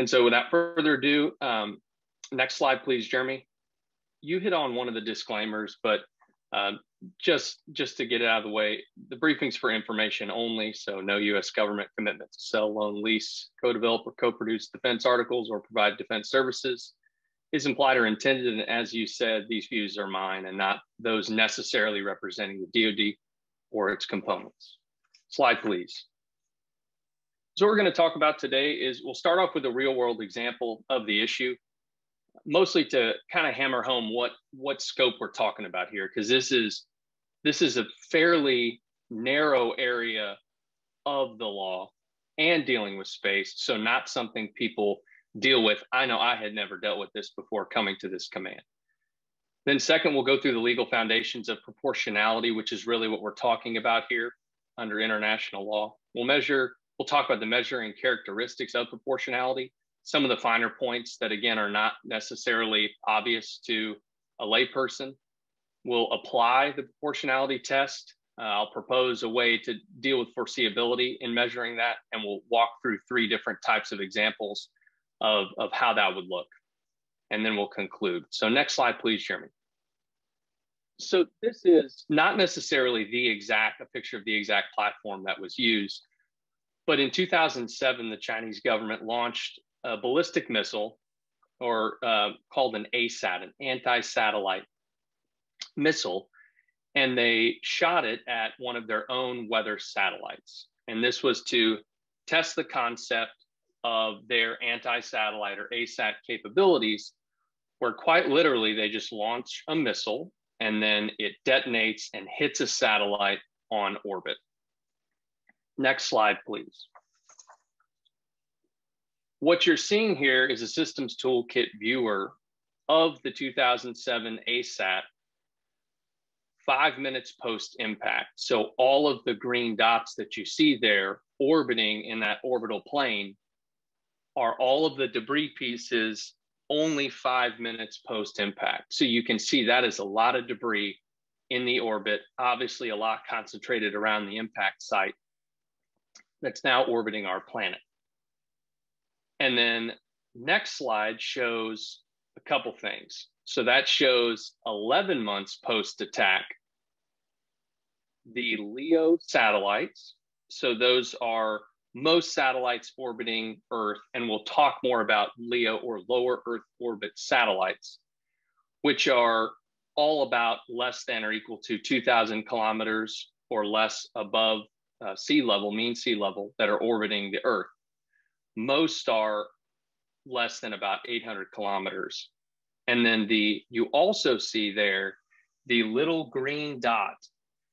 And so without further ado, um, next slide, please, Jeremy. You hit on one of the disclaimers, but uh, just just to get it out of the way, the briefings for information only. So no U.S. government commitment to sell, loan, lease, co-develop, or co-produce defense articles or provide defense services is implied or intended. And as you said, these views are mine and not those necessarily representing the DoD or its components. Slide, please. So what we're going to talk about today is we'll start off with a real world example of the issue, mostly to kind of hammer home what what scope we're talking about here, because this is this is a fairly narrow area of the law and dealing with space. So not something people deal with. I know I had never dealt with this before coming to this command. Then second, we'll go through the legal foundations of proportionality, which is really what we're talking about here under international law. We'll measure, we'll talk about the measuring characteristics of proportionality, some of the finer points that again are not necessarily obvious to a layperson. We'll apply the proportionality test. Uh, I'll propose a way to deal with foreseeability in measuring that, and we'll walk through three different types of examples of, of how that would look. And then we'll conclude. So next slide, please, Jeremy. So this is not necessarily the exact, a picture of the exact platform that was used, but in 2007, the Chinese government launched a ballistic missile or uh, called an ASAT, an anti-satellite missile, and they shot it at one of their own weather satellites. And this was to test the concept of their anti-satellite or ASAT capabilities, where quite literally they just launch a missile and then it detonates and hits a satellite on orbit. Next slide, please. What you're seeing here is a systems toolkit viewer of the 2007 ASAT five minutes post impact. So all of the green dots that you see there orbiting in that orbital plane are all of the debris pieces only five minutes post impact. So you can see that is a lot of debris in the orbit, obviously a lot concentrated around the impact site that's now orbiting our planet. And then next slide shows a couple things. So that shows 11 months post attack, the LEO satellites. So those are most satellites orbiting Earth, and we'll talk more about LEO or lower Earth orbit satellites, which are all about less than or equal to 2,000 kilometers or less above uh, sea level, mean sea level, that are orbiting the Earth. Most are less than about 800 kilometers. And then the you also see there the little green dot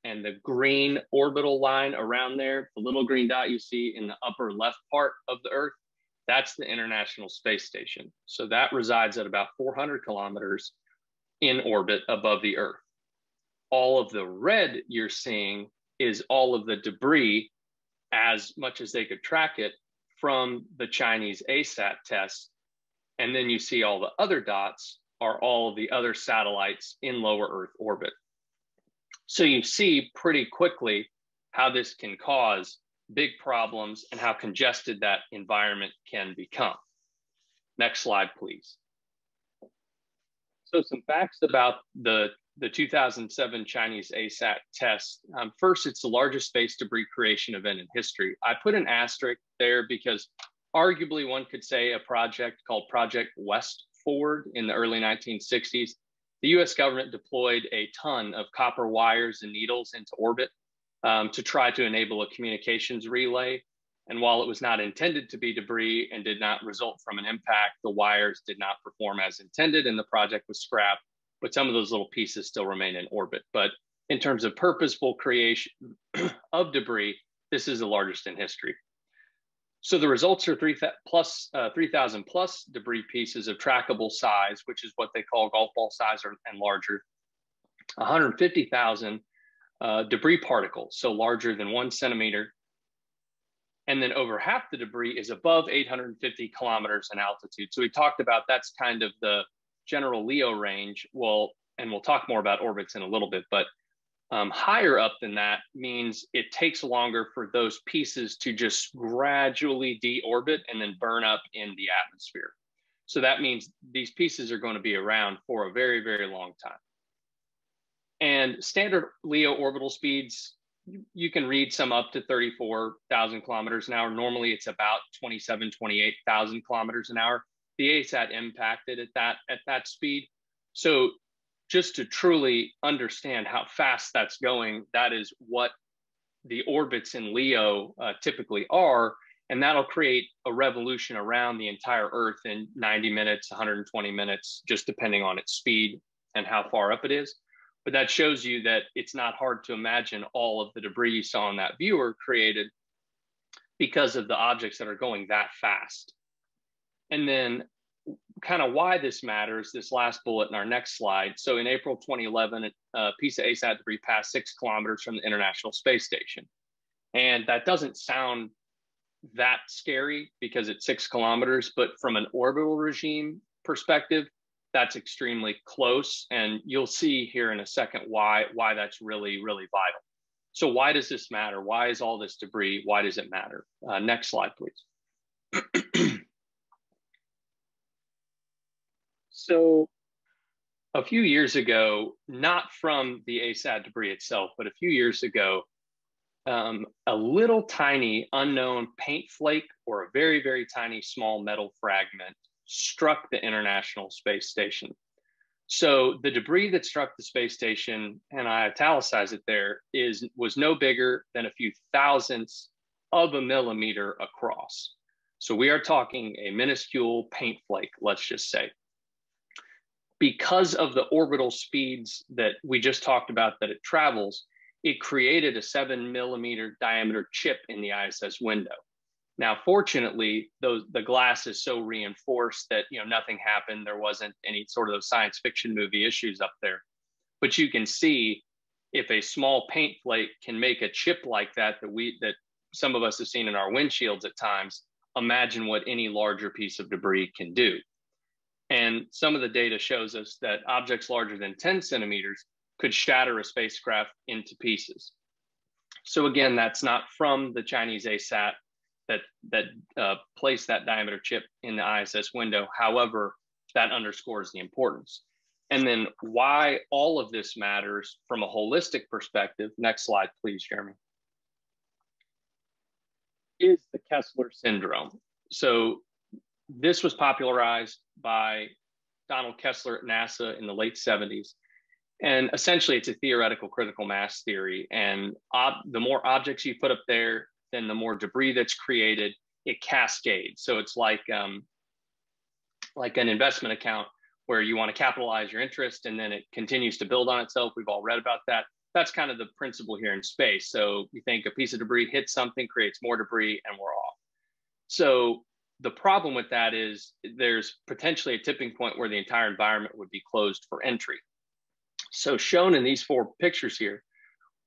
and the green orbital line around there, the little green dot you see in the upper left part of the Earth, that's the International Space Station. So that resides at about 400 kilometers in orbit above the Earth. All of the red you're seeing is all of the debris, as much as they could track it, from the Chinese ASAT test. And then you see all the other dots are all of the other satellites in lower Earth orbit. So you see pretty quickly how this can cause big problems and how congested that environment can become. Next slide, please. So some facts about the, the 2007 Chinese ASAT test. Um, first, it's the largest space debris creation event in history. I put an asterisk there because arguably one could say a project called Project West Ford in the early 1960s the US government deployed a ton of copper wires and needles into orbit um, to try to enable a communications relay. And while it was not intended to be debris and did not result from an impact, the wires did not perform as intended and the project was scrapped. But some of those little pieces still remain in orbit. But in terms of purposeful creation of debris, this is the largest in history. So the results are three plus, uh, 3,000 plus debris pieces of trackable size, which is what they call golf ball size or, and larger. 150,000 uh, debris particles, so larger than one centimeter. And then over half the debris is above 850 kilometers in altitude. So we talked about that's kind of the general LEO range. Well, and we'll talk more about orbits in a little bit, but Um, higher up than that means it takes longer for those pieces to just gradually deorbit and then burn up in the atmosphere. So that means these pieces are going to be around for a very, very long time. And standard LEO orbital speeds, you can read some up to 34,000 kilometers an hour. Normally it's about 27, 28,000 kilometers an hour. The ASAT impacted at that, at that speed. So just to truly understand how fast that's going, that is what the orbits in LEO uh, typically are. And that'll create a revolution around the entire Earth in 90 minutes, 120 minutes, just depending on its speed and how far up it is. But that shows you that it's not hard to imagine all of the debris you saw in that viewer created because of the objects that are going that fast. And then kind of why this matters, this last bullet in our next slide. So in April 2011, a piece of ASAT debris passed six kilometers from the International Space Station. And that doesn't sound that scary because it's six kilometers, but from an orbital regime perspective, that's extremely close. And you'll see here in a second why, why that's really, really vital. So why does this matter? Why is all this debris? Why does it matter? Uh, next slide, please. So a few years ago, not from the ASAT debris itself, but a few years ago, um, a little tiny unknown paint flake or a very, very tiny small metal fragment struck the International Space Station. So the debris that struck the space station, and I italicize it there, is was no bigger than a few thousandths of a millimeter across. So we are talking a minuscule paint flake, let's just say because of the orbital speeds that we just talked about that it travels, it created a seven millimeter diameter chip in the ISS window. Now, fortunately, those the glass is so reinforced that you know nothing happened. There wasn't any sort of those science fiction movie issues up there. But you can see if a small paint flake can make a chip like that that we that some of us have seen in our windshields at times, imagine what any larger piece of debris can do. And some of the data shows us that objects larger than 10 centimeters could shatter a spacecraft into pieces. So again, that's not from the Chinese ASAT that, that uh, placed that diameter chip in the ISS window. However, that underscores the importance. And then why all of this matters from a holistic perspective, next slide, please, Jeremy, is the Kessler syndrome. So this was popularized by Donald Kessler at NASA in the late 70s. And essentially, it's a theoretical critical mass theory. And ob- the more objects you put up there, then the more debris that's created. It cascades. So it's like um, like an investment account where you want to capitalize your interest and then it continues to build on itself. We've all read about that. That's kind of the principle here in space. So you think a piece of debris hits something, creates more debris, and we're off. So the problem with that is there's potentially a tipping point where the entire environment would be closed for entry. So shown in these four pictures here,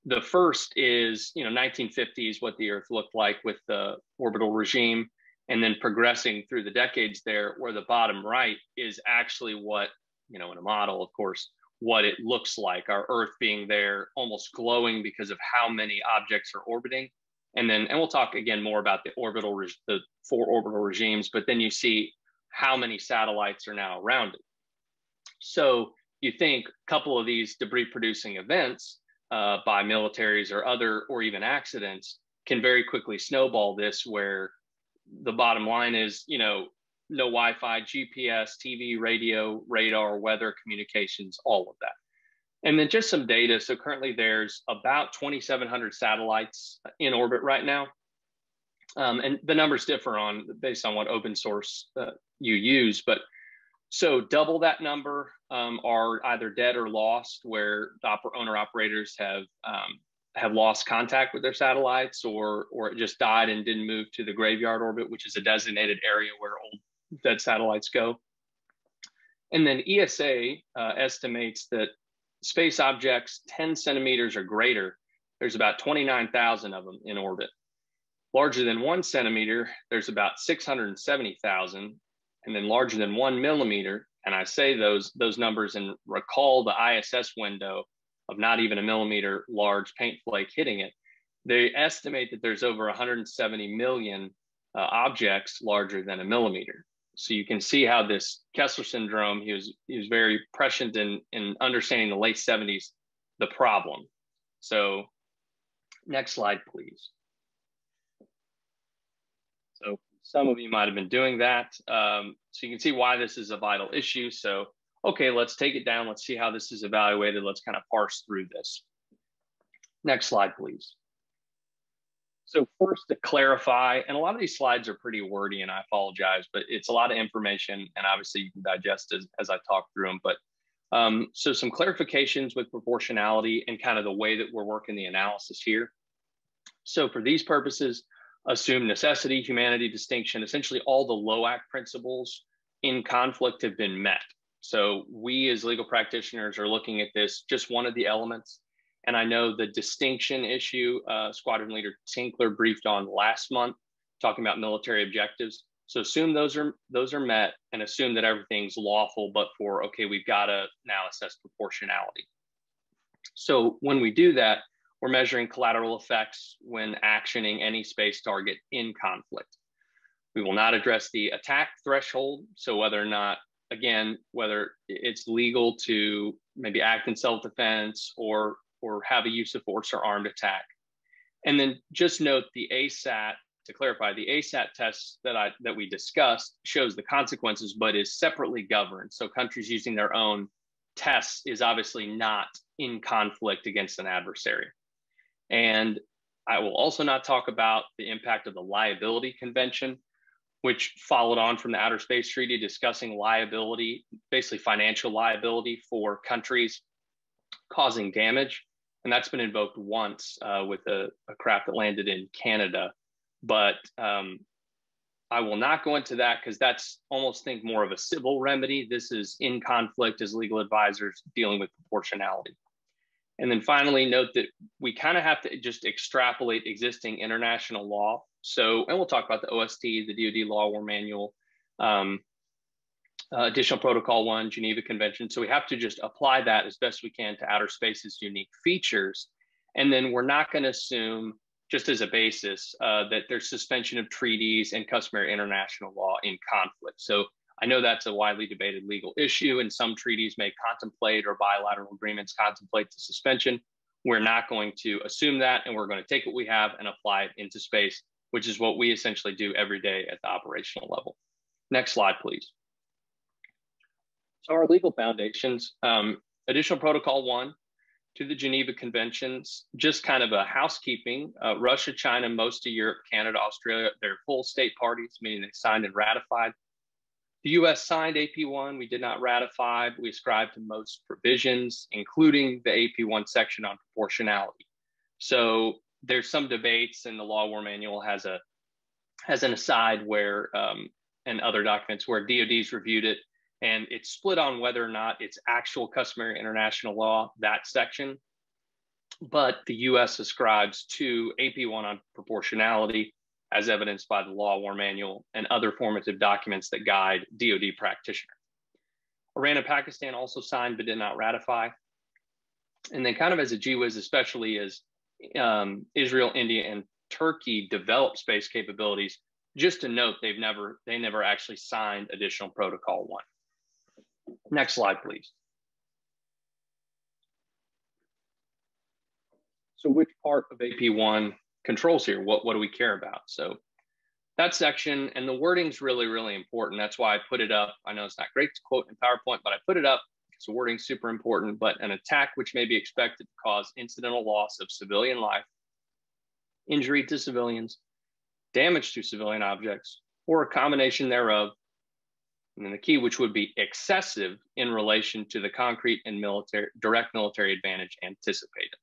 the first is, you know, 1950s, what the Earth looked like with the orbital regime, and then progressing through the decades there, where the bottom right is actually what, you know, in a model, of course, what it looks like, our Earth being there almost glowing because of how many objects are orbiting. And then, and we'll talk again more about the orbital, the four orbital regimes, but then you see how many satellites are now around it. So you think a couple of these debris producing events uh, by militaries or other, or even accidents can very quickly snowball this where the bottom line is, you know, no Wi-Fi, GPS, TV, radio, radar, weather, communications, all of that. And then just some data. So currently there's about 2,700 satellites in orbit right now. Um, and the numbers differ on based on what open source uh, you use, but so double that number um, are either dead or lost, where the owner operators have um, have lost contact with their satellites, or or it just died and didn't move to the graveyard orbit, which is a designated area where old dead satellites go. And then ESA uh, estimates that space objects 10 centimeters or greater, there's about 29,000 of them in orbit. Larger than one centimeter, there's about 670,000. And then larger than one millimeter, and I say those, those numbers and recall the ISS window of not even a millimeter large paint flake hitting it. They estimate that there's over 170 million uh, objects larger than a millimeter. So you can see how this Kessler syndrome, he was, he was very prescient in, in understanding the late 70s, the problem. So next slide, please. So some of you might have been doing that. Um, so you can see why this is a vital issue. So, okay, let's take it down. Let's see how this is evaluated. Let's kind of parse through this. Next slide, please. So first to clarify, and a lot of these slides are pretty wordy and I apologize, but it's a lot of information and obviously you can digest as, as I talk through them. But um, so some clarifications with proportionality and kind of the way that we're working the analysis here. So for these purposes, assume necessity, humanity, distinction, essentially all the LOAC principles in conflict have been met. So we as legal practitioners are looking at this, just one of the elements. And I know the distinction issue, uh, Squadron Leader Tinkler briefed on last month, talking about military objectives. So assume those are those are met, and assume that everything's lawful, but for okay, we've got to now assess proportionality. So when we do that, we're measuring collateral effects when actioning any space target in conflict. We will not address the attack threshold. So whether or not, again, whether it's legal to maybe act in self-defense or or have a use of force or armed attack. And then just note the ASAT to clarify the ASAT test that I that we discussed shows the consequences, but is separately governed. So countries using their own tests is obviously not in conflict against an adversary. And I will also not talk about the impact of the liability convention, which followed on from the Outer Space Treaty discussing liability, basically financial liability for countries causing damage. And that's been invoked once uh, with a, a, craft that landed in Canada. But um, I will not go into that because that's almost think more of a civil remedy. This is in conflict as legal advisors dealing with proportionality. And then finally, note that we kind of have to just extrapolate existing international law. So, and we'll talk about the OST, the DoD Law War Manual, um, uh, Additional Protocol 1, Geneva Convention. So we have to just apply that as best we can to outer space's unique features. And then we're not going to assume, just as a basis, uh, that there's suspension of treaties and customary international law in conflict. So I know that's a widely debated legal issue, and some treaties may contemplate or bilateral agreements contemplate the suspension. We're not going to assume that, and we're going to take what we have and apply it into space, which is what we essentially do every day at the operational level. Next slide, please. So our legal foundations, um, additional protocol one to the Geneva Conventions, just kind of a housekeeping. Uh, Russia, China, most of Europe, Canada, Australia, they're full state parties, meaning they signed and ratified. The US signed AP1, we did not ratify, we ascribed to most provisions, including the AP1 section on proportionality. So there's some debates and the law war manual has a has an aside where um, and other documents where DOD's reviewed it and it's split on whether or not it's actual customary international law, that section. But the US ascribes to AP1 on proportionality as evidenced by the Law War Manual and other formative documents that guide DoD practitioner. Iran and Pakistan also signed but did not ratify. And then, kind of as a GWIS, especially as um, Israel, India, and Turkey develop space capabilities, just to note, they've never they never actually signed additional Protocol One. Next slide, please. So, which part of AP1 controls here. What, what do we care about? So that section and the wording's really, really important. That's why I put it up. I know it's not great to quote in PowerPoint, but I put it up because the wording's super important. But an attack which may be expected to cause incidental loss of civilian life, injury to civilians, damage to civilian objects, or a combination thereof. And then the key, which would be excessive in relation to the concrete and military direct military advantage anticipated.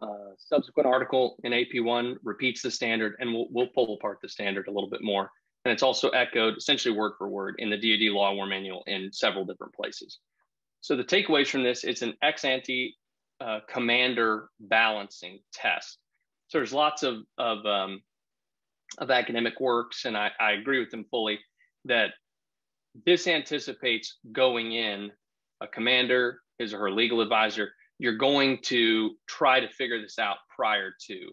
Uh, subsequent article in AP1 repeats the standard, and we'll, we'll pull apart the standard a little bit more. And it's also echoed essentially word for word in the DoD Law War Manual in several different places. So the takeaways from this, it's an ex ante uh, commander balancing test. So there's lots of of, um, of academic works, and I, I agree with them fully that this anticipates going in a commander, his or her legal advisor, you're going to try to figure this out prior to.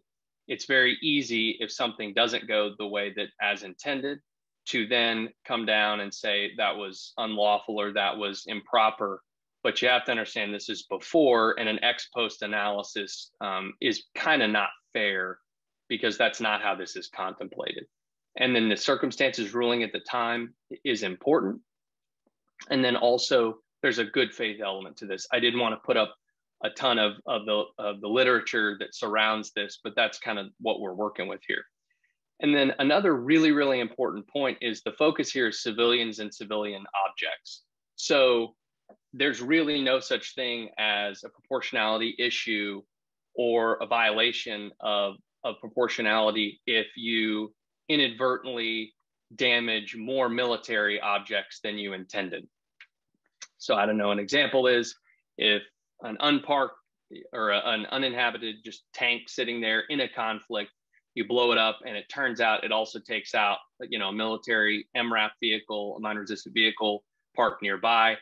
It's very easy if something doesn't go the way that as intended to then come down and say that was unlawful or that was improper. But you have to understand this is before, and an ex post analysis um, is kind of not fair because that's not how this is contemplated. And then the circumstances ruling at the time is important. And then also, there's a good faith element to this. I didn't want to put up a ton of, of the of the literature that surrounds this, but that's kind of what we're working with here. And then another really, really important point is the focus here is civilians and civilian objects. So there's really no such thing as a proportionality issue or a violation of, of proportionality if you inadvertently damage more military objects than you intended. So I don't know, an example is if an unparked or a, an uninhabited just tank sitting there in a conflict you blow it up and it turns out it also takes out you know a military mrap vehicle a mine resistant vehicle parked nearby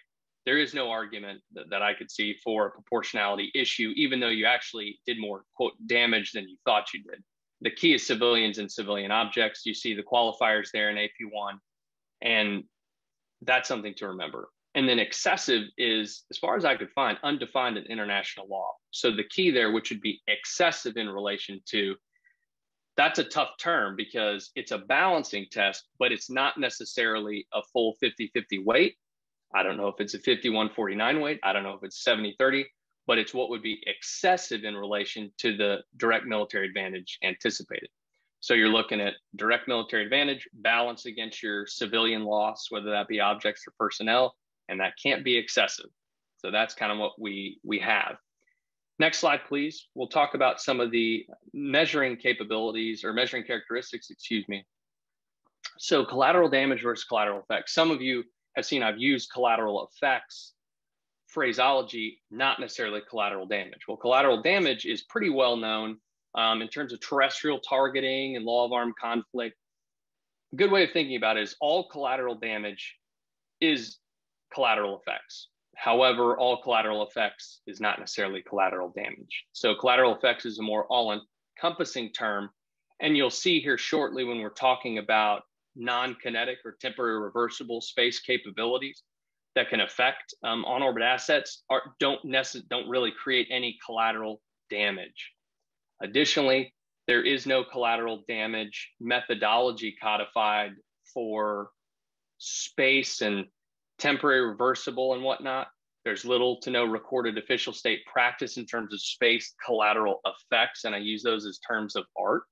there is no argument that, that i could see for a proportionality issue even though you actually did more quote damage than you thought you did the key is civilians and civilian objects you see the qualifiers there in ap1 and that's something to remember and then excessive is as far as i could find undefined in international law so the key there which would be excessive in relation to that's a tough term because it's a balancing test, but it's not necessarily a full 50 50 weight. I don't know if it's a 51 49 weight. I don't know if it's 70 30, but it's what would be excessive in relation to the direct military advantage anticipated. So you're looking at direct military advantage balance against your civilian loss, whether that be objects or personnel, and that can't be excessive. So that's kind of what we we have. Next slide, please. We'll talk about some of the measuring capabilities or measuring characteristics, excuse me. So collateral damage versus collateral effects. Some of you have seen I've used collateral effects phraseology, not necessarily collateral damage. Well, collateral damage is pretty well known um, in terms of terrestrial targeting and law of armed conflict. A good way of thinking about it is all collateral damage is collateral effects. However, all collateral effects is not necessarily collateral damage. So collateral effects is a more all-encompassing term. And you'll see here shortly when we're talking about non-kinetic or temporary reversible space capabilities that can affect um, on-orbit assets are, don't, necess- don't really create any collateral damage. Additionally, there is no collateral damage methodology codified for space and temporary reversible and whatnot. There's little to no recorded official state practice in terms of space collateral effects, and I use those as terms of art.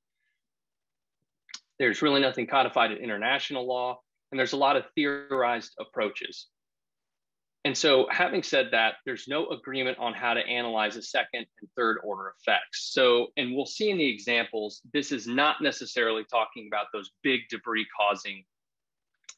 There's really nothing codified in international law, and there's a lot of theorized approaches. And so, having said that, there's no agreement on how to analyze a second and third order effects. So, and we'll see in the examples, this is not necessarily talking about those big debris causing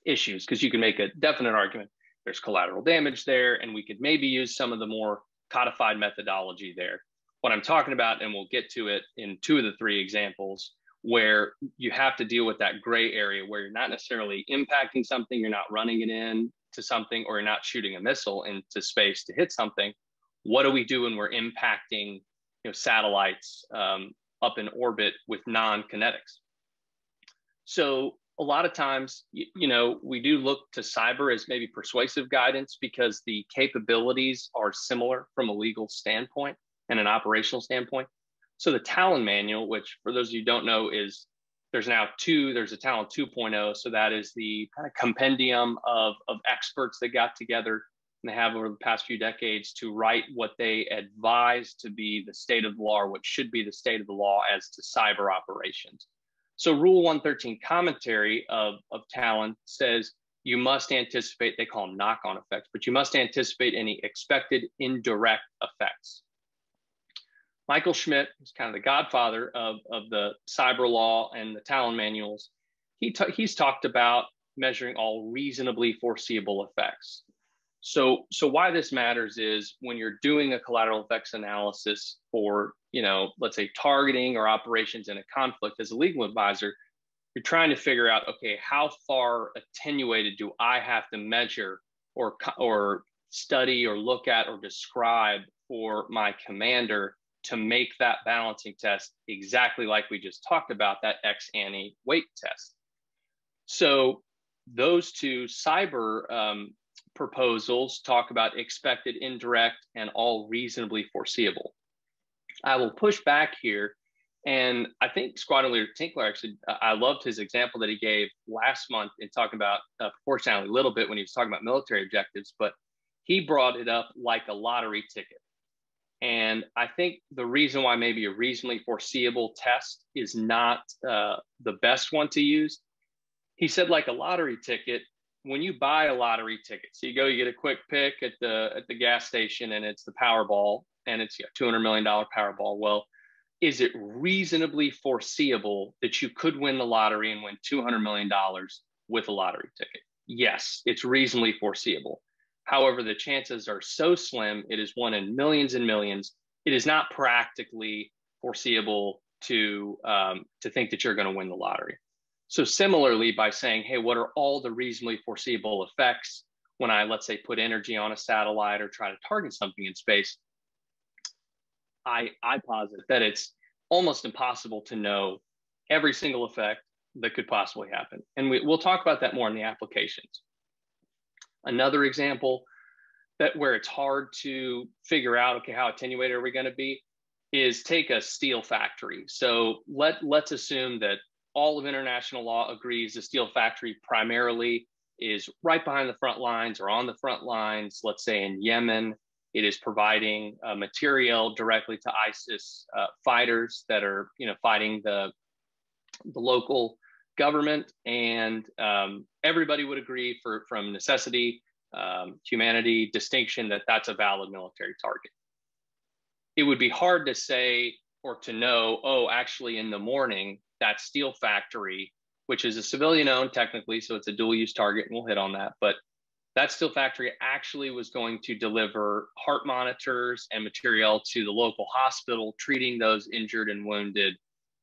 issues, because you can make a definite argument there's collateral damage there, and we could maybe use some of the more codified methodology there. What I'm talking about, and we'll get to it in two of the three examples, where you have to deal with that gray area where you're not necessarily impacting something, you're not running it in to something, or not shooting a missile into space to hit something. What do we do when we're impacting you know, satellites um, up in orbit with non-kinetics? So a lot of times, you, you know, we do look to cyber as maybe persuasive guidance because the capabilities are similar from a legal standpoint and an operational standpoint. So the Tallinn manual, which for those of you who don't know, is there's now two, there's a Tallinn 2.0. So that is the kind of compendium of, of experts that got together and they have over the past few decades to write what they advise to be the state of the law or what should be the state of the law as to cyber operations. So Rule 113 commentary of, of Tallinn says you must anticipate, they call them knock-on effects, but you must anticipate any expected indirect effects. Michael Schmitt, who's kind of the godfather of, of the cyber law and the Tallinn manuals, he he's talked about measuring all reasonably foreseeable effects. So, so why this matters is when you're doing a collateral effects analysis for, you know, let's say targeting or operations in a conflict as a legal advisor, you're trying to figure out, okay, how far attenuated do I have to measure or or study or look at or describe for my commander to make that balancing test exactly like we just talked about that ex ante weight test. So those two cyber um, proposals talk about expected, indirect, and all reasonably foreseeable. I will push back here. And I think Squadron Leader Tinkler actually, I loved his example that he gave last month in talking about uh, proportionality a little bit when he was talking about military objectives, but he brought it up like a lottery ticket. And I think the reason why maybe a reasonably foreseeable test is not uh, the best one to use, he said, like a lottery ticket, when you buy a lottery ticket, so you go, you get a quick pick at the at the gas station, and it's the Powerball, and it's a two hundred million dollar Powerball. Well, is it reasonably foreseeable that you could win the lottery and win two hundred million dollars with a lottery ticket? Yes, it's reasonably foreseeable. However, the chances are so slim; it is one in millions and millions. It is not practically foreseeable to um, to think that you're going to win the lottery. So similarly, by saying, hey, what are all the reasonably foreseeable effects when I, let's say, put energy on a satellite or try to target something in space, I, I posit that it's almost impossible to know every single effect that could possibly happen. And we, we'll talk about that more in the applications. Another example that where it's hard to figure out, okay, how attenuated are we going to be, is take a steel factory. So let let's assume that all of international law agrees the steel factory primarily is right behind the front lines or on the front lines. Let's say in Yemen, it is providing uh, material directly to ISIS uh, fighters that are, you know, fighting the the local government, and um, everybody would agree for from necessity, um, humanity, distinction that that's a valid military target. It would be hard to say or to know, oh, actually, in the morning that steel factory, which is a civilian owned technically, so it's a dual use target, and we'll hit on that. But that steel factory actually was going to deliver heart monitors and material to the local hospital, treating those injured and wounded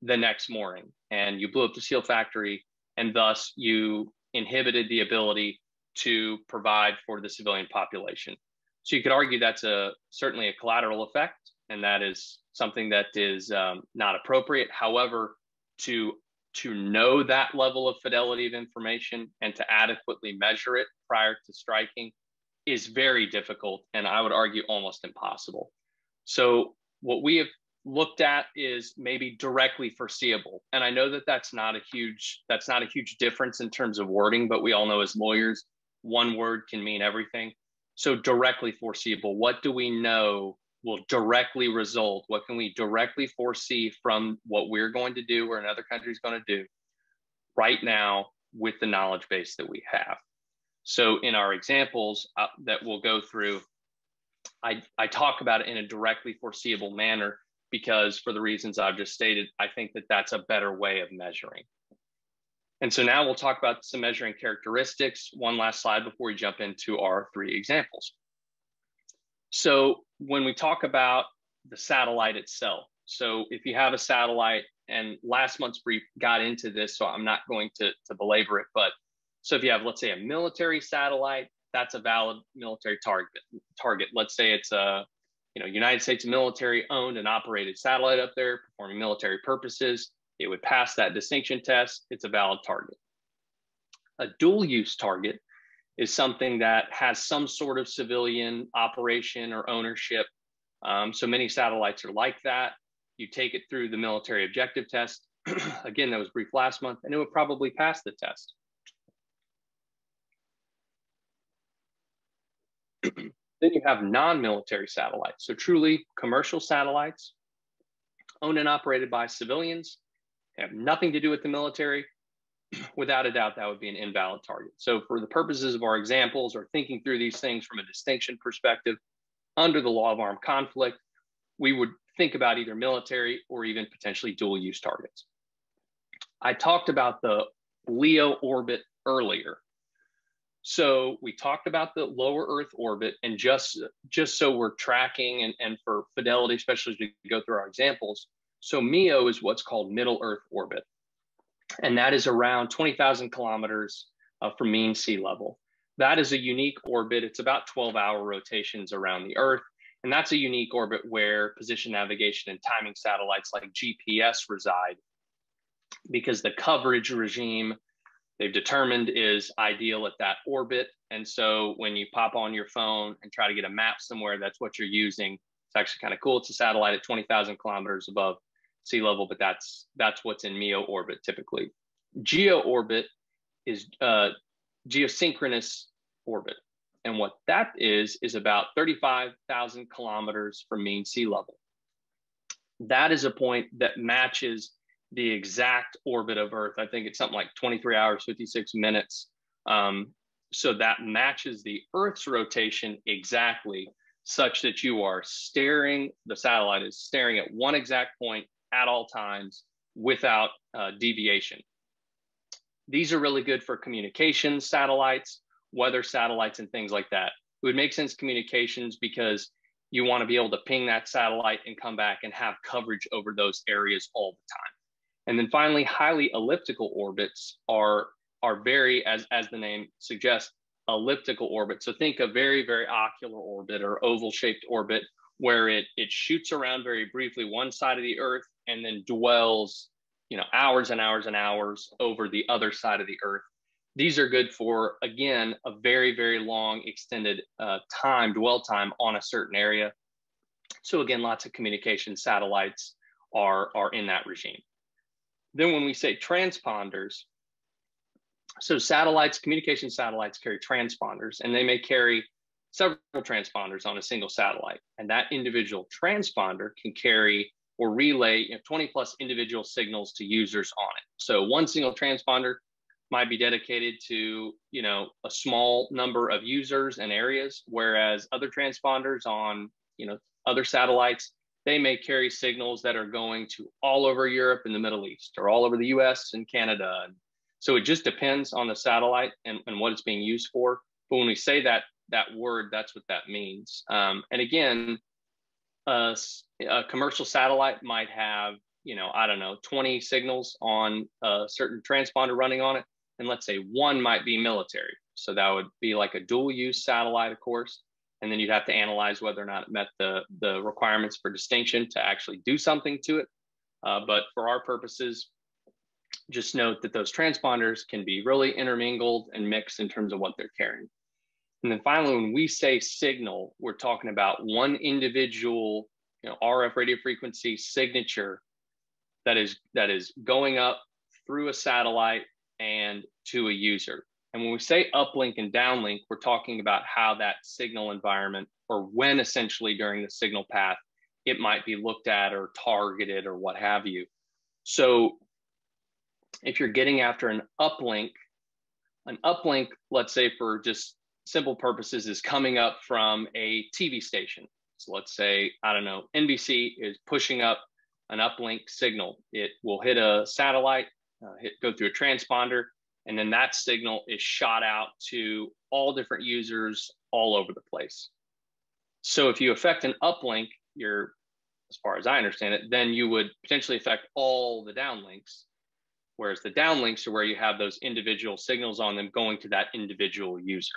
the next morning. And you blew up the steel factory, and thus you inhibited the ability to provide for the civilian population. So you could argue that's a certainly a collateral effect, and that is something that is um, not appropriate. However, to to know that level of fidelity of information and to adequately measure it prior to striking is very difficult and I would argue almost impossible. So what we have looked at is maybe directly foreseeable. And I know that that's not a huge that's not a huge difference in terms of wording, but we all know as lawyers one word can mean everything. So directly foreseeable, what do we know will directly result what can we directly foresee from what we're going to do or another country is going to do right now with the knowledge base that we have so in our examples uh, that we'll go through I, I talk about it in a directly foreseeable manner because for the reasons i've just stated i think that that's a better way of measuring and so now we'll talk about some measuring characteristics one last slide before we jump into our three examples so when we talk about the satellite itself, so if you have a satellite, and last month's brief got into this, so I'm not going to, to belabor it, but so if you have, let's say, a military satellite, that's a valid military target. Target. Let's say it's a you know United States military owned and operated satellite up there performing military purposes. It would pass that distinction test. It's a valid target. A dual use target is something that has some sort of civilian operation or ownership. Um, so many satellites are like that. You take it through the military objective test. Again, that was brief last month, and it would probably pass the test. then you have non-military satellites. So truly commercial satellites owned and operated by civilians, have nothing to do with the military, without a doubt, that would be an invalid target. So, for the purposes of our examples or thinking through these things from a distinction perspective, under the law of armed conflict, we would think about either military or even potentially dual use targets. I talked about the LEO orbit earlier. So we talked about the lower Earth orbit, and just just so we're tracking and, and for fidelity, especially as we go through our examples. So MEO is what's called middle Earth orbit and that is around 20,000 kilometers uh, from mean sea level. That is a unique orbit. It's about 12 hour rotations around the Earth. And that's a unique orbit where position navigation and timing satellites like GPS reside because the coverage regime they've determined is ideal at that orbit. And so when you pop on your phone and try to get a map somewhere, that's what you're using. It's actually kind of cool. It's a satellite at 20,000 kilometers above sea level, but that's that's what's in MEO orbit typically. GEO orbit is uh, geosynchronous orbit. And what that is, is about 35,000 kilometers from mean sea level. That is a point that matches the exact orbit of Earth. I think it's something like 23 hours, 56 minutes. Um, so that matches the Earth's rotation exactly, such that you are staring, the satellite is staring at one exact point at all times without uh, deviation. These are really good for communications satellites, weather satellites, and things like that. It would make sense communications because you want to be able to ping that satellite and come back and have coverage over those areas all the time. And then finally, highly elliptical orbits are, are very, as, as the name suggests, elliptical orbit. So think a very, very ocular orbit or oval shaped orbit where it, it shoots around very briefly one side of the earth and then dwells, you know, hours and hours and hours over the other side of the earth. These are good for, again, a very, very long extended uh, time, dwell time on a certain area. So again, lots of communication satellites are, are in that regime. Then when we say transponders, so satellites, communication satellites carry transponders, and they may carry several transponders on a single satellite. And that individual transponder can carry or relay you know, 20 plus individual signals to users on it. So one single transponder might be dedicated to you know a small number of users and areas, whereas other transponders on you know other satellites they may carry signals that are going to all over Europe and the Middle East or all over the US and Canada. So it just depends on the satellite and, and what it's being used for. But when we say that that word, that's what that means. Um, and again, a, a commercial satellite might have, you know, I don't know, 20 signals on a certain transponder running on it. And let's say one might be military. So that would be like a dual use satellite, of course and then you'd have to analyze whether or not it met the, the requirements for distinction to actually do something to it. Uh, but for our purposes, just note that those transponders can be really intermingled and mixed in terms of what they're carrying. And then finally, when we say signal, we're talking about one individual you know, RF radio frequency signature that is, that is going up through a satellite and to a user. And when we say uplink and downlink, we're talking about how that signal environment or when essentially during the signal path it might be looked at or targeted or what have you. So if you're getting after an uplink, an uplink, let's say for just simple purposes, is coming up from a TV station. So let's say, I don't know, NBC is pushing up an uplink signal. It will hit a satellite, uh, hit, go through a transponder, and then that signal is shot out to all different users all over the place. So if you affect an uplink, you're, as far as I understand it, then you would potentially affect all the downlinks. Whereas the downlinks are where you have those individual signals on them going to that individual user.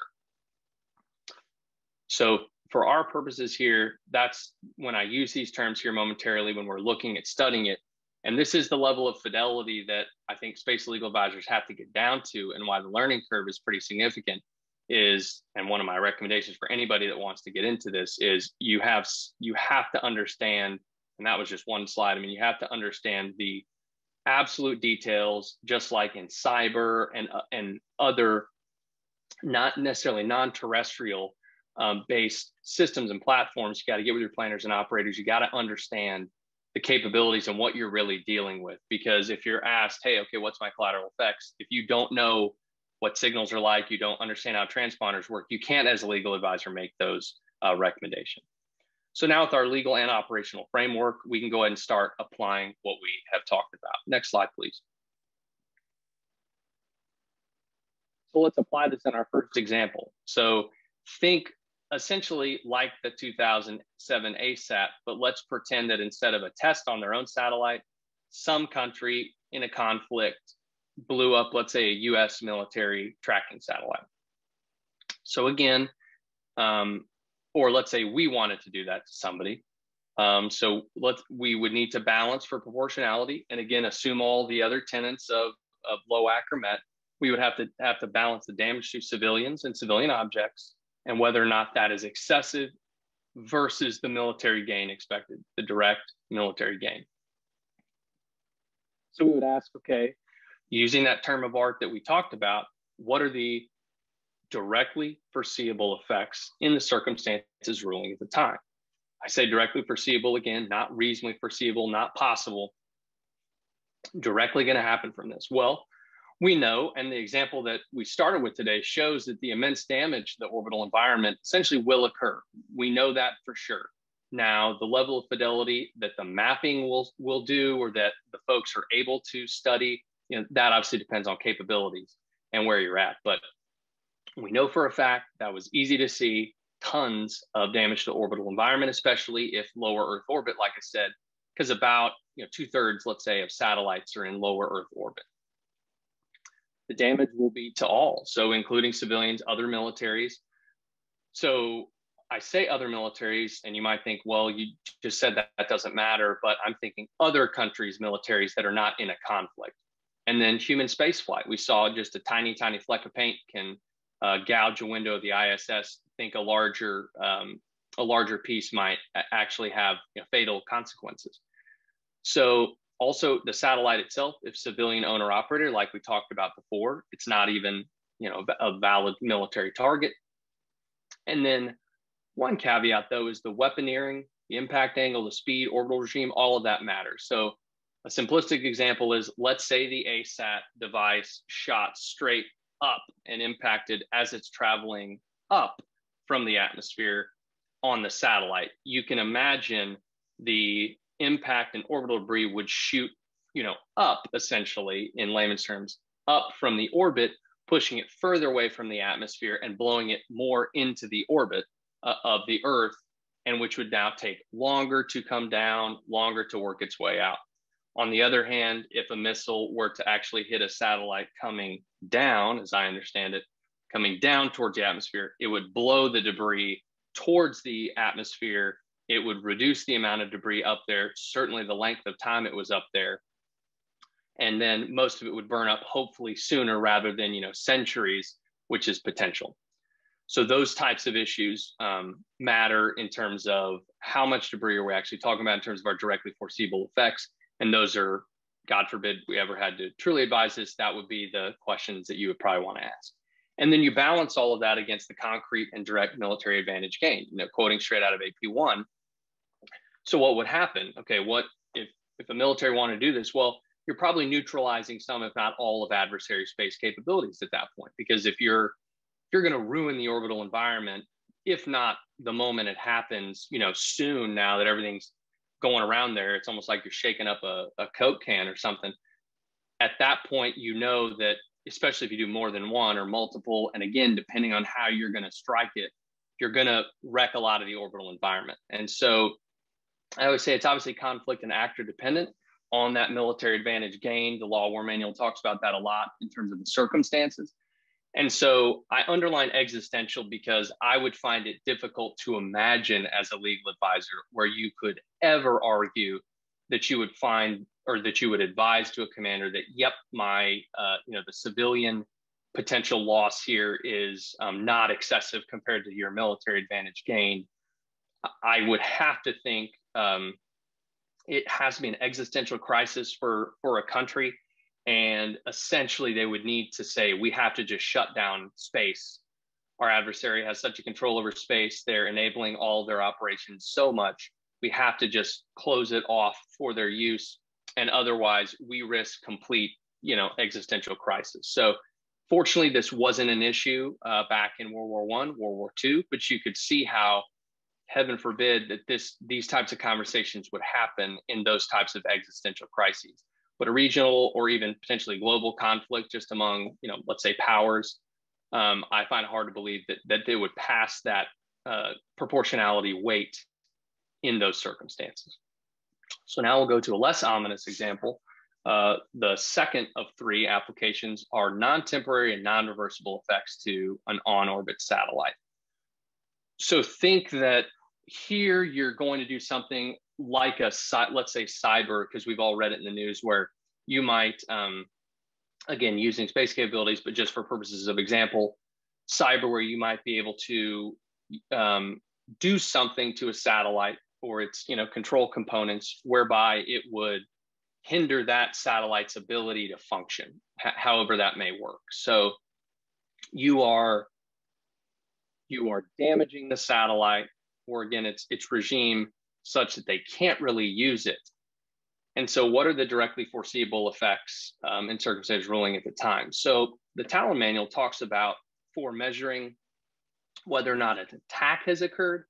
So for our purposes here, that's when I use these terms here momentarily when we're looking at studying it, and this is the level of fidelity that I think space legal advisors have to get down to, and why the learning curve is pretty significant. Is and one of my recommendations for anybody that wants to get into this is you have you have to understand, and that was just one slide. I mean, you have to understand the absolute details, just like in cyber and uh, and other not necessarily non-terrestrial um, based systems and platforms. You got to get with your planners and operators. You got to understand the capabilities and what you're really dealing with. Because if you're asked, hey, okay, what's my collateral effects? If you don't know what signals are like, you don't understand how transponders work, you can't, as a legal advisor, make those uh, recommendations. So now with our legal and operational framework, we can go ahead and start applying what we have talked about. Next slide, please. So let's apply this in our first example. So think essentially like the 2007 ASAT, but let's pretend that instead of a test on their own satellite, some country in a conflict blew up, let's say, a US military tracking satellite. So again, um, or let's say we wanted to do that to somebody. Um, so let's we would need to balance for proportionality, and again, assume all the other tenets of of LOAC are met. We would have to have to balance the damage to civilians and civilian objects, and whether or not that is excessive versus the military gain expected, the direct military gain. So we would ask, okay, using that term of art that we talked about, what are the directly foreseeable effects in the circumstances ruling at the time? I say directly foreseeable again, not reasonably foreseeable, not possible. Directly going to happen from this. Well, we know, and the example that we started with today shows that the immense damage to the orbital environment essentially will occur. We know that for sure. Now, the level of fidelity that the mapping will, will do or that the folks are able to study, you know, that obviously depends on capabilities and where you're at. But we know for a fact that was easy to see tons of damage to the orbital environment, especially if lower Earth orbit, like I said, because about you know two thirds, let's say, of satellites are in lower Earth orbit the damage will be to all, so including civilians, other militaries. So I say other militaries, and you might think, well, you just said that that doesn't matter, but I'm thinking other countries' militaries that are not in a conflict. And then human spaceflight. We saw just a tiny, tiny fleck of paint can uh, gouge a window of the ISS. think a larger, um, a larger piece might actually have you know, fatal consequences. So also the satellite itself if civilian owner operator like we talked about before it's not even you know a valid military target. And then one caveat though is the weaponeering the impact angle the speed orbital regime all of that matters. So a simplistic example is let's say the ASAT device shot straight up and impacted as it's traveling up from the atmosphere on the satellite. You can imagine the impact and orbital debris would shoot, you know, up essentially in layman's terms, up from the orbit, pushing it further away from the atmosphere and blowing it more into the orbit uh, of the Earth, and which would now take longer to come down, longer to work its way out. On the other hand, if a missile were to actually hit a satellite coming down, as I understand it, coming down towards the atmosphere, it would blow the debris towards the atmosphere it would reduce the amount of debris up there, certainly the length of time it was up there. And then most of it would burn up hopefully sooner rather than, you know, centuries, which is potential. So those types of issues um, matter in terms of how much debris are we actually talking about in terms of our directly foreseeable effects. And those are, God forbid, we ever had to truly advise this, that would be the questions that you would probably want to ask. And then you balance all of that against the concrete and direct military advantage gained, you know, quoting straight out of AP1. So what would happen? Okay, what if if a military wanted to do this? Well, you're probably neutralizing some, if not all, of adversary space capabilities at that point. Because if you're if you're going to ruin the orbital environment, if not the moment it happens, you know, soon now that everything's going around there, it's almost like you're shaking up a, a Coke can or something. At that point, you know that especially if you do more than one or multiple. And again, depending on how you're going to strike it, you're going to wreck a lot of the orbital environment. And so I always say it's obviously conflict and actor dependent on that military advantage gained. The law war manual talks about that a lot in terms of the circumstances. And so I underline existential because I would find it difficult to imagine as a legal advisor where you could ever argue that you would find or that you would advise to a commander that, yep, my, uh, you know, the civilian potential loss here is um, not excessive compared to your military advantage gain. I would have to think um, it has to be an existential crisis for for a country, and essentially they would need to say we have to just shut down space. Our adversary has such a control over space; they're enabling all their operations so much. We have to just close it off for their use and otherwise we risk complete you know existential crisis so fortunately this wasn't an issue uh, back in world war one world war two but you could see how heaven forbid that this these types of conversations would happen in those types of existential crises. But a regional or even potentially global conflict just among you know let's say powers um, i find hard to believe that that they would pass that uh, proportionality weight in those circumstances. So now we'll go to a less ominous example. Uh, the second of three applications are non-temporary and non-reversible effects to an on-orbit satellite. So think that here you're going to do something like a let's say cyber because we've all read it in the news where you might um, again using space capabilities but just for purposes of example cyber where you might be able to um, do something to a satellite or its you know control components whereby it would hinder that satellite's ability to function however that may work. So you are you are damaging the satellite or again its its regime such that they can't really use it. And so what are the directly foreseeable effects um, in circumstances ruling at the time? So the Tallinn manual talks about for measuring whether or not an attack has occurred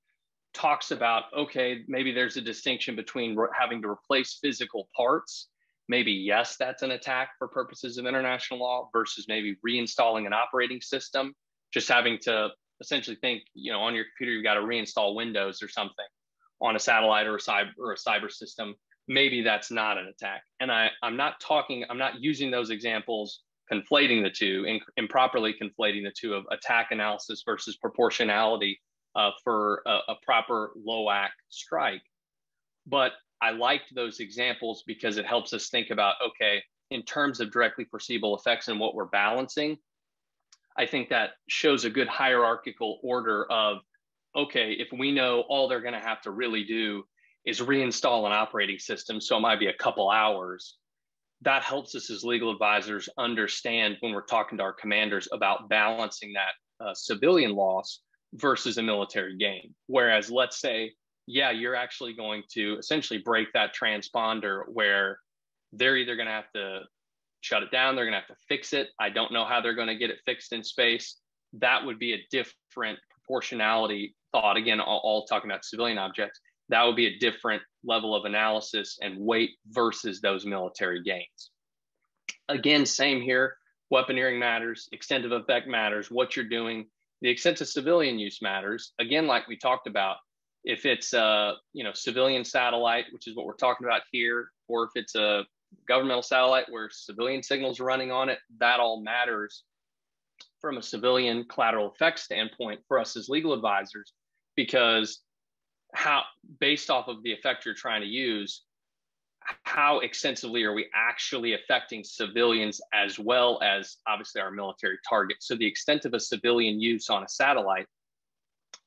talks about okay maybe there's a distinction between re- having to replace physical parts. Maybe yes that's an attack for purposes of international law versus maybe reinstalling an operating system. Just having to essentially think you know on your computer you've got to reinstall windows or something on a satellite or a cyber or a cyber system maybe that's not an attack and i i'm not talking i'm not using those examples conflating the two improperly conflating the two of attack analysis versus proportionality uh, for a, a proper LOAC strike. But I liked those examples because it helps us think about okay, in terms of directly foreseeable effects and what we're balancing, I think that shows a good hierarchical order of okay, if we know all they're going to have to really do is reinstall an operating system, so it might be a couple hours. That helps us as legal advisors understand when we're talking to our commanders about balancing that uh, civilian loss versus a military gain. Whereas, let's say, yeah, you're actually going to essentially break that transponder where they're either going to have to shut it down, they're going to have to fix it. I don't know how they're going to get it fixed in space. That would be a different proportionality thought. Again, all, all talking about civilian objects. That would be a different level of analysis and weight versus those military gains. Again, same here. Weaponeering matters, extent of effect matters, what you're doing, the extent of civilian use matters. Again, like we talked about, if it's a you know civilian satellite, which is what we're talking about here, or if it's a governmental satellite where civilian signals are running on it, that all matters from a civilian collateral effect standpoint for us as legal advisors, because how based off of the effect you're trying to use, how extensively are we actually affecting civilians as well as obviously our military targets? So the extent of a civilian use on a satellite,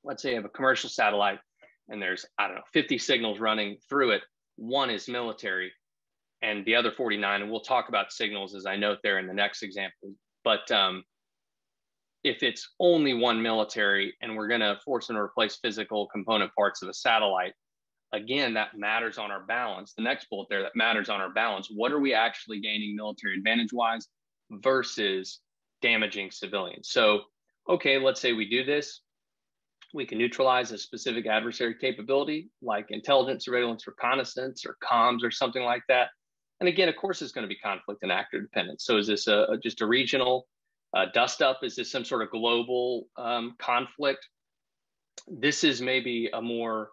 let's say you have a commercial satellite and there's, I don't know, 50 signals running through it. One is military and the other 49, and we'll talk about signals as I note there in the next example. But um, if it's only one military and we're going to force to replace physical component parts of a satellite, again, that matters on our balance. The next bullet there, that matters on our balance. What are we actually gaining military advantage wise versus damaging civilians? So, okay, let's say we do this. We can neutralize a specific adversary capability like intelligence, surveillance, reconnaissance, or comms, or something like that. And again, of course, it's going to be conflict and actor dependent. So, is this a, just a regional uh, dust up? Is this some sort of global um, conflict? This is maybe a more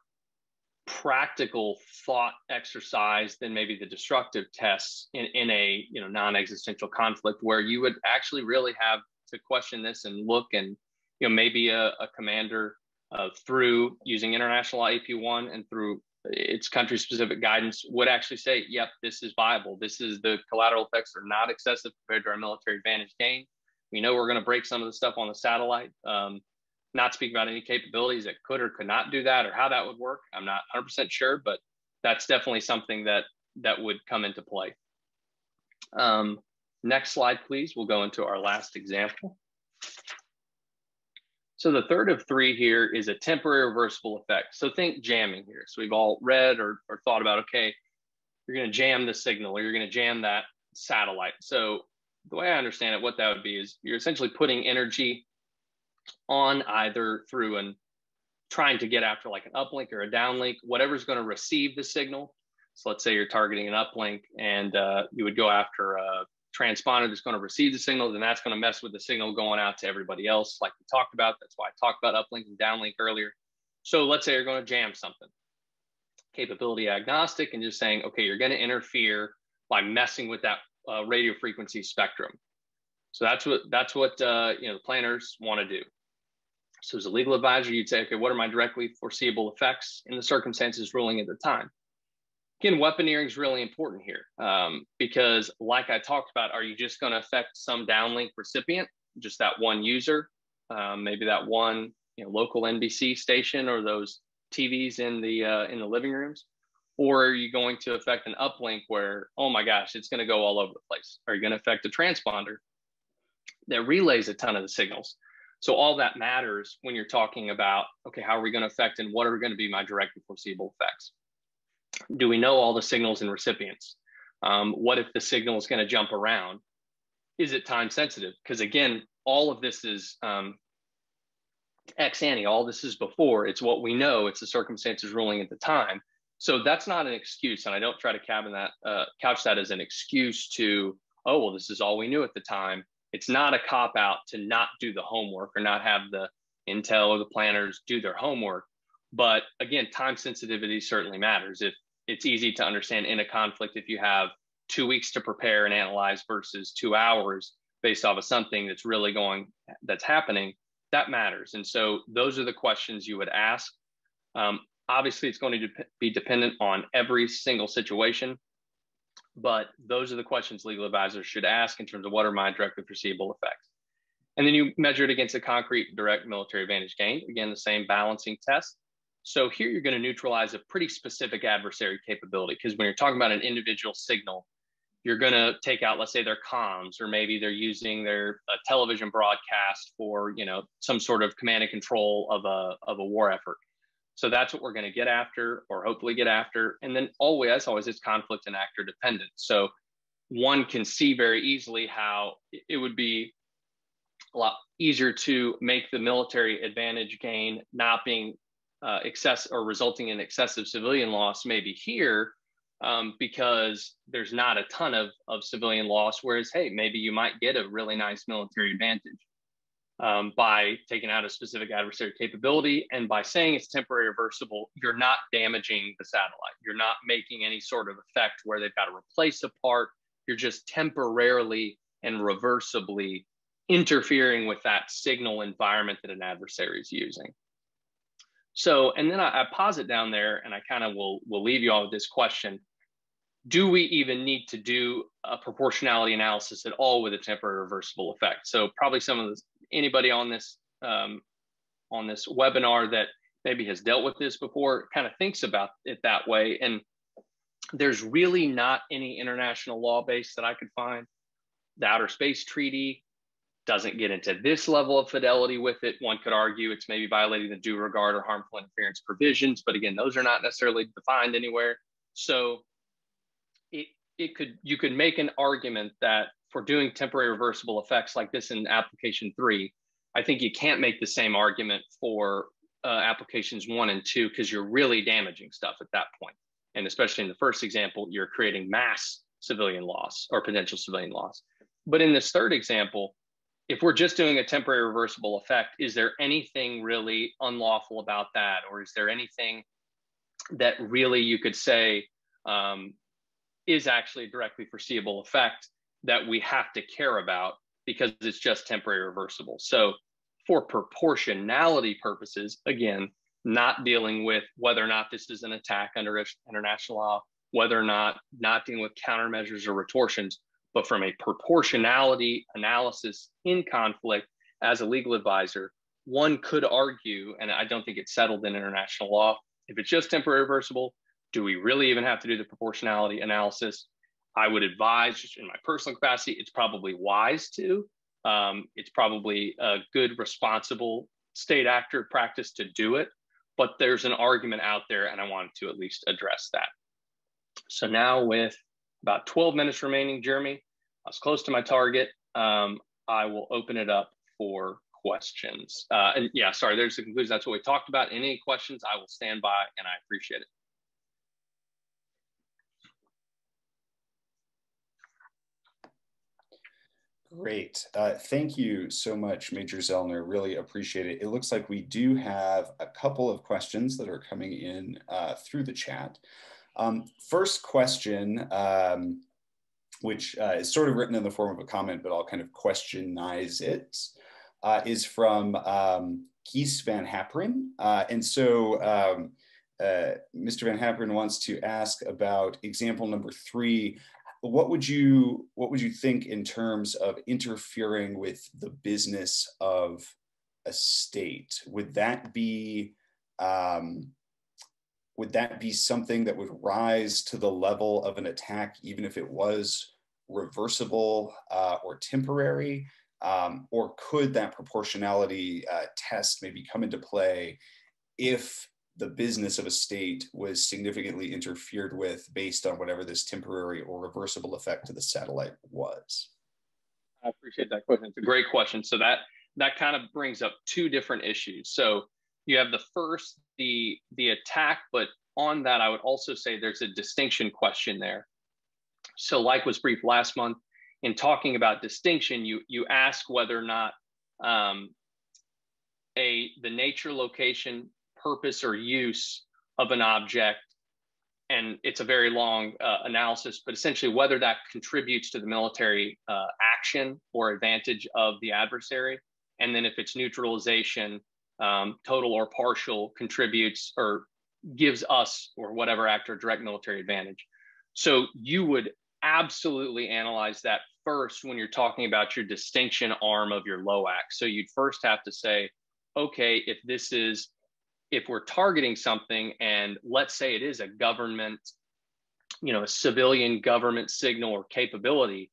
practical thought exercise than maybe the destructive tests in, in a you know non-existential conflict where you would actually really have to question this and look and you know maybe a, a commander uh, through using international AP1 and through its country specific guidance would actually say, yep, this is viable. This is the collateral effects are not excessive compared to our military advantage gain. We know we're going to break some of the stuff on the satellite. Um, not speak about any capabilities that could or could not do that or how that would work. I'm not 100% sure, but that's definitely something that that would come into play. Um, next slide, please. We'll go into our last example. So the third of three here is a temporary reversible effect. So think jamming here. So we've all read or, or thought about, okay, you're going to jam the signal or you're going to jam that satellite. So the way I understand it, what that would be is you're essentially putting energy on either through and trying to get after like an uplink or a downlink, whatever's going to receive the signal. So let's say you're targeting an uplink and uh, you would go after a transponder that's going to receive the signal, then that's going to mess with the signal going out to everybody else, like we talked about. That's why I talked about uplink and downlink earlier. So let's say you're going to jam something, capability agnostic, and just saying, okay, you're going to interfere by messing with that uh, radio frequency spectrum. So that's what that's what uh, you know the planners want to do. So as a legal advisor, you'd say, okay, what are my directly foreseeable effects in the circumstances ruling at the time? Again, weaponeering is really important here um, because, like I talked about, are you just going to affect some downlink recipient, just that one user, um, maybe that one you know, local NBC station or those TVs in the uh, in the living rooms, or are you going to affect an uplink where, oh my gosh, it's going to go all over the place? Are you going to affect a transponder that relays a ton of the signals? So all that matters when you're talking about, okay, how are we going to affect and what are going to be my direct and foreseeable effects? Do we know all the signals and recipients? Um, what if the signal is going to jump around? Is it time sensitive? Because again, all of this is um, ex ante. All this is before. It's what we know. It's the circumstances ruling at the time. So that's not an excuse, and I don't try to cabin that, uh, couch that as an excuse to, oh well, this is all we knew at the time it's not a cop out to not do the homework or not have the intel or the planners do their homework. But again, time sensitivity certainly matters. If it's easy to understand in a conflict, if you have two weeks to prepare and analyze versus two hours based off of something that's really going that's happening, that matters. And so those are the questions you would ask. Um, obviously, it's going to be dependent on every single situation. But those are the questions legal advisors should ask in terms of what are my directly foreseeable effects. And then you measure it against a concrete direct military advantage gained. Again, the same balancing test. So here you're going to neutralize a pretty specific adversary capability because when you're talking about an individual signal, you're going to take out, let's say, their comms, or maybe they're using their television broadcast for, you know, some sort of command and control of a of a war effort. So that's what we're going to get after, or hopefully get after. And then always, always, it's conflict and actor dependent. So one can see very easily how it would be a lot easier to make the military advantage gain not being uh, excess or resulting in excessive civilian loss maybe here um, because there's not a ton of, of civilian loss whereas hey maybe you might get a really nice military advantage um, by taking out a specific adversary capability. And by saying it's temporary reversible, you're not damaging the satellite. You're not making any sort of effect where they've got to replace a part. You're just temporarily and reversibly interfering with that signal environment that an adversary is using. So, and then I, I it down there and I kind of will, will leave you all with this question. Do we even need to do a proportionality analysis at all with a temporary reversible effect? So probably some of the anybody on this um, on this webinar that maybe has dealt with this before kind of thinks about it that way. And there's really not any international law base that I could find. The Outer Space Treaty doesn't get into this level of fidelity with it. One could argue it's maybe violating the due regard or harmful interference provisions, but again, those are not necessarily defined anywhere. So it it could you could make an argument that for doing temporary reversible effects like this in application three, I think you can't make the same argument for uh, applications one and two because you're really damaging stuff at that point. And especially in the first example, you're creating mass civilian loss or potential civilian loss. But in this third example, if we're just doing a temporary reversible effect, is there anything really unlawful about that? Or is there anything that really you could say um, is actually a directly foreseeable effect that we have to care about because it's just temporary reversible. So, for proportionality purposes, again, not dealing with whether or not this is an attack under international law, whether or not not dealing with countermeasures or retorsions, but from a proportionality analysis in conflict as a legal advisor, one could argue, and I don't think it's settled in international law, if it's just temporary reversible, do we really even have to do the proportionality analysis? I would advise, just in my personal capacity, it's probably wise to. Um, it's probably a good, responsible state actor practice to do it. But there's an argument out there, and I wanted to at least address that. So now, with about 12 minutes remaining, Jeremy, I was close to my target. Um, I will open it up for questions. Uh, and yeah, sorry, there's the conclusion. That's what we talked about. Any questions, I will stand by, and I appreciate it. Great. Uh, thank you so much, Major Zellner. Really appreciate it. It looks like we do have a couple of questions that are coming in uh, through the chat. Um, first question um, which uh, is sort of written in the form of a comment, but I'll kind of questionize it, uh, is from um, Kies van Haperen. Uh, and so um, uh, Mr. Van Haperen wants to ask about example number three. What would you what would you think in terms of interfering with the business of a state? Would that be um, would that be something that would rise to the level of an attack, even if it was reversible uh, or temporary? Um, or could that proportionality uh, test maybe come into play if the business of a state was significantly interfered with based on whatever this temporary or reversible effect to the satellite was? I appreciate that question. It's a great question. So that that kind of brings up two different issues. So you have the first, the the attack, but on that, I would also say there's a distinction question there. So, like was briefed last month, in talking about distinction, you you ask whether or not um, a the nature, location, purpose, or use of an object, and it's a very long uh, analysis, but essentially whether that contributes to the military uh, action or advantage of the adversary, and then if it's neutralization, um, total or partial, contributes or gives us or whatever actor direct military advantage. So you would absolutely analyze that first when you're talking about your distinction arm of your LOAC. So you'd first have to say, okay, if this is, if we're targeting something and let's say it is a government, you know, a civilian government signal or capability,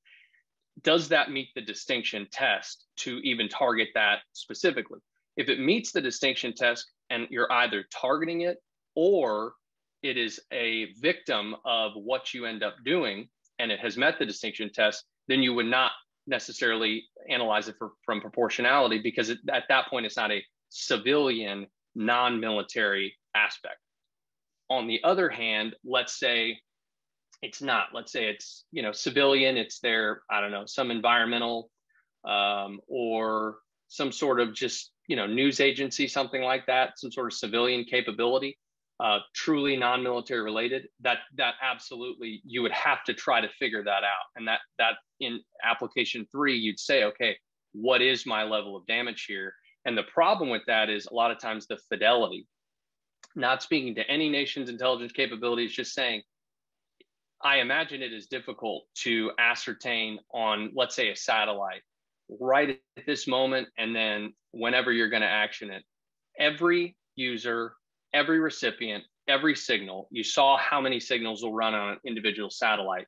does that meet the distinction test to even target that specifically? If it meets the distinction test and you're either targeting it or it is a victim of what you end up doing and it has met the distinction test, then you would not necessarily analyze it for, from proportionality because it, at that point it's not a civilian, non military aspect. On the other hand, let's say it's not, let's say it's, you know, civilian, it's their, I don't know, some environmental um, or some sort of just, you know, news agency, something like that, some sort of civilian capability uh, truly non-military related, that that absolutely you would have to try to figure that out. And that that in application three, you'd say, okay, what is my level of damage here? And the problem with that is a lot of times the fidelity. Not speaking to any nation's intelligence capabilities, just saying, I imagine it is difficult to ascertain on, let's say, a satellite right at this moment, and then whenever you're going to action it. Every user every recipient, every signal. You saw how many signals will run on an individual satellite.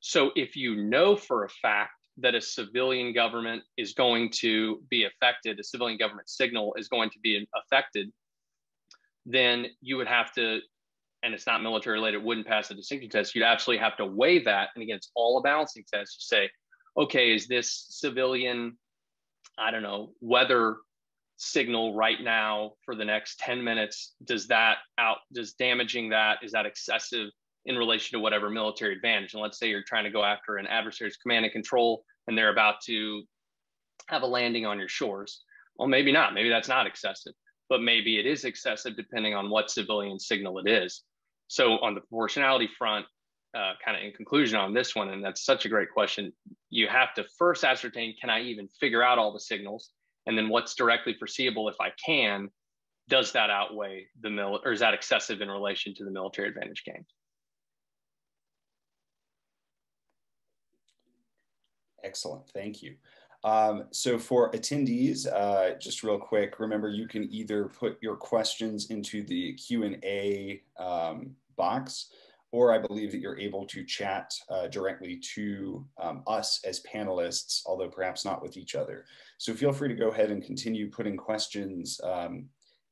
So if you know for a fact that a civilian government is going to be affected, a civilian government signal is going to be affected, then you would have to, and it's not military related, wouldn't pass the distinction test. You'd absolutely have to weigh that and against all the balancing tests to say, okay, is this civilian, I don't know, weather signal right now for the next 10 minutes? Does that out does damaging that is that excessive in relation to whatever military advantage? And let's say you're trying to go after an adversary's command and control and they're about to have a landing on your shores. Well maybe not. Maybe that's not excessive but maybe it is excessive depending on what civilian signal it is. So on the proportionality front uh, kind of in conclusion on this one and that's such a great question you have to first ascertain can i even figure out all the signals and then what's directly foreseeable if I can, does that outweigh the mil or is that excessive in relation to the military advantage gains? Excellent, thank you. Um, so for attendees, uh, just real quick, remember you can either put your questions into the Q&A um, box or I believe that you're able to chat uh, directly to um, us as panelists, although perhaps not with each other. So feel free to go ahead and continue putting questions um,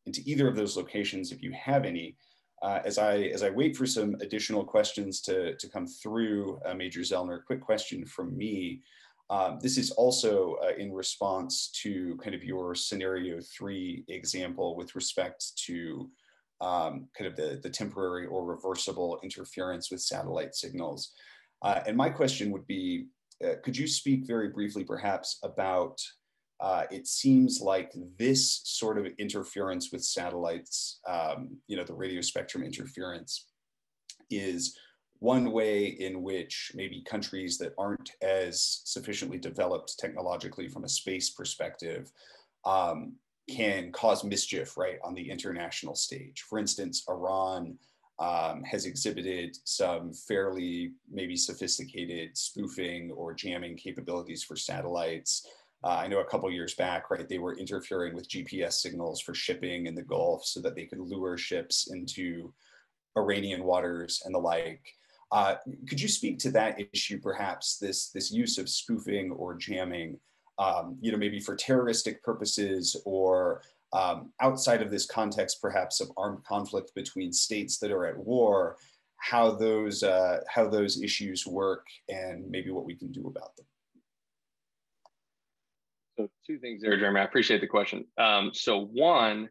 into either of those locations if you have any. Uh, as I as I wait for some additional questions to, to come through, uh, Major Zellner, quick question from me. Um, this is also uh, in response to kind of your scenario three example with respect to um, kind of the, the temporary or reversible interference with satellite signals. Uh, and my question would be, uh, could you speak very briefly perhaps about, uh, it seems like this sort of interference with satellites, um, you know, the radio spectrum interference is one way in which maybe countries that aren't as sufficiently developed technologically from a space perspective um, can cause mischief, right, on the international stage. For instance, Iran um, has exhibited some fairly maybe sophisticated spoofing or jamming capabilities for satellites. Uh, I know a couple years back, right, they were interfering with GPS signals for shipping in the Gulf so that they could lure ships into Iranian waters and the like. Uh, could you speak to that issue, perhaps this this use of spoofing or jamming, um, you know, maybe for terroristic purposes or um, outside of this context, perhaps of armed conflict between states that are at war, how those uh, how those issues work and maybe what we can do about them. So two things there, Jeremy. I appreciate the question. Um, so one,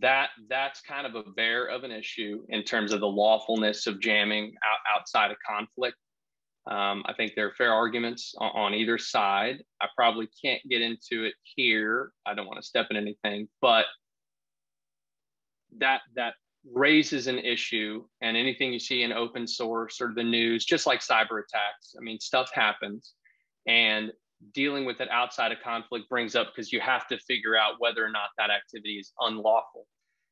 that that's kind of a bear of an issue in terms of the lawfulness of jamming out, outside of conflict. Um, I think there are fair arguments on, on, either side. I probably can't get into it here. I don't want to step in anything, but that that raises an issue. And anything you see in open source or the news, just like cyber attacks, I mean, stuff happens, and dealing with it outside of conflict brings up because you have to figure out whether or not that activity is unlawful.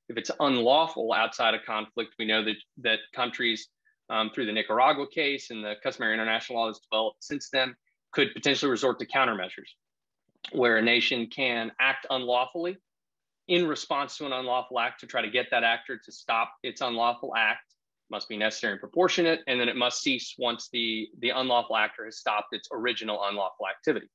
If it's unlawful outside of conflict, we know that that countries um, through the Nicaragua case and the customary international law that's developed since then could potentially resort to countermeasures, where a nation can act unlawfully in response to an unlawful act to try to get that actor to stop its unlawful act must be necessary and proportionate, and then it must cease once the, the unlawful actor has stopped its original unlawful activity.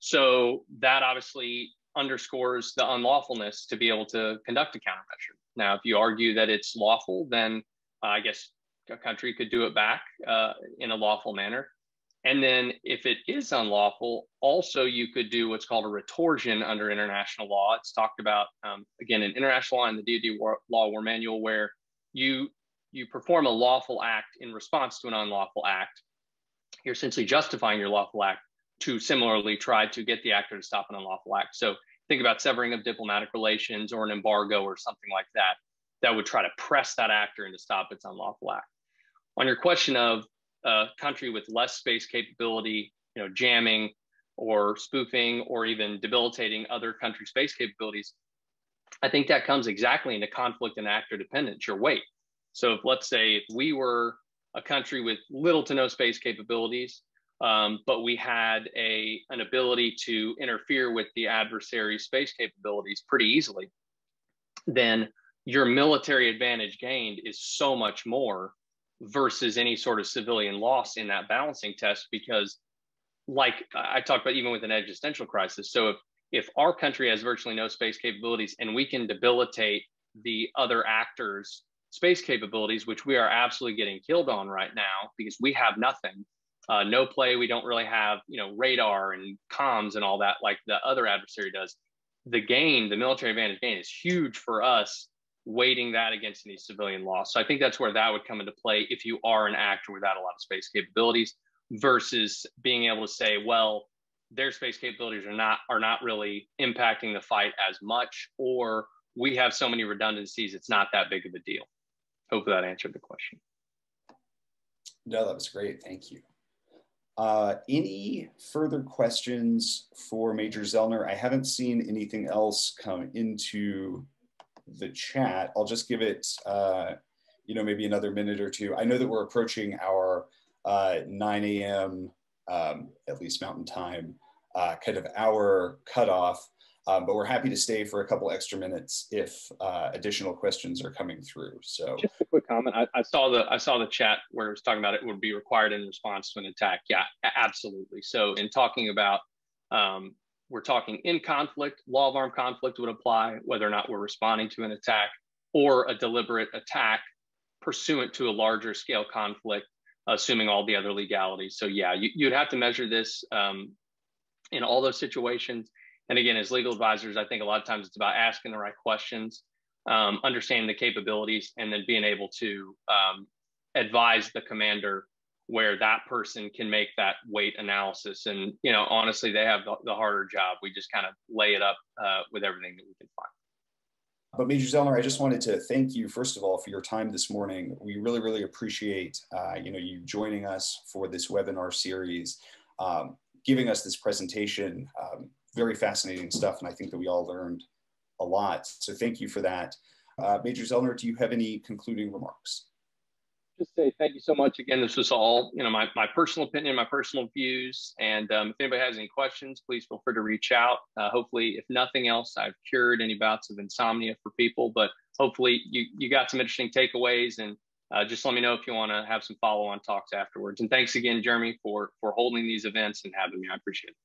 So that obviously underscores the unlawfulness to be able to conduct a countermeasure. Now, if you argue that it's lawful, then uh, I guess a country could do it back uh, in a lawful manner. And then if it is unlawful, also you could do what's called a retorsion under international law. It's talked about, um, again, in international law and the DoD war, Law War Manual, where you you perform a lawful act in response to an unlawful act, you're essentially justifying your lawful act to similarly try to get the actor to stop an unlawful act. So think about severing of diplomatic relations or an embargo or something like that, that would try to press that actor into stop its unlawful act. On your question of a country with less space capability, you know, jamming or spoofing or even debilitating other country space capabilities, I think that comes exactly into conflict and actor dependence, your weight. So if let's say if we were a country with little to no space capabilities, um, but we had a an ability to interfere with the adversary space capabilities pretty easily, then your military advantage gained is so much more versus any sort of civilian loss in that balancing test because like i talked about even with an existential crisis so if if our country has virtually no space capabilities and we can debilitate the other actors space capabilities, which we are absolutely getting killed on right now because we have nothing. Uh, no play. We don't really have, you know, radar and comms and all that like the other adversary does. The gain, the military advantage gain, is huge for us. Weighting that against any civilian loss. So I think that's where that would come into play if you are an actor without a lot of space capabilities versus being able to say, well, their space capabilities are not are not really impacting the fight as much, or we have so many redundancies, it's not that big of a deal. Hopefully that answered the question. No, that was great. Thank you. Uh, any further questions for Major Zellner? I haven't seen anything else come into the chat. I'll just give it, uh, you know, maybe another minute or two. I know that we're approaching our uh, 9 a.m., um, at least Mountain Time, uh, kind of hour cutoff. Um, but we're happy to stay for a couple extra minutes if uh, additional questions are coming through. So just a quick comment. I, I, saw the I saw the chat where it was talking about it would be required in response to an attack. Yeah, absolutely. So in talking about um, we're talking in conflict, law of armed conflict would apply whether or not we're responding to an attack or a deliberate attack pursuant to a larger scale conflict, assuming all the other legalities. So yeah, you, would have to measure this um, in all those situations and again, as legal advisors, I think a lot of times it's about asking the right questions, um, understanding the capabilities, and then being able to um, advise the commander where that person can make that weight analysis. And you know, honestly, they have the, the harder job. We just kind of lay it up uh, with everything that we can find. But Major Zellner, I just wanted to thank you, first of all, for your time this morning. We really, really appreciate uh, you know, you joining us for this webinar series, um, giving us this presentation. Um, very fascinating stuff, and I think that we all learned a lot. So thank you for that. Uh, Major Zellner, do you have any concluding remarks? Just say thank you so much again. This was all, you know, my, my personal opinion, my personal views. And um, if anybody has any questions, please feel free to reach out. Uh, hopefully, if nothing else, I've cured any bouts of insomnia for people, but hopefully you, you got some interesting takeaways and uh, just let me know if you want to have some follow-on talks afterwards. And thanks again, Jeremy, for, for holding these events and having me. I appreciate it.